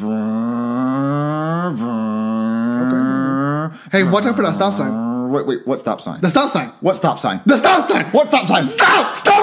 Hey, watch out for that stop sign. Wait, wait, what stop sign? The stop sign. What stop sign? The stop sign. What stop sign? Stop! Stop!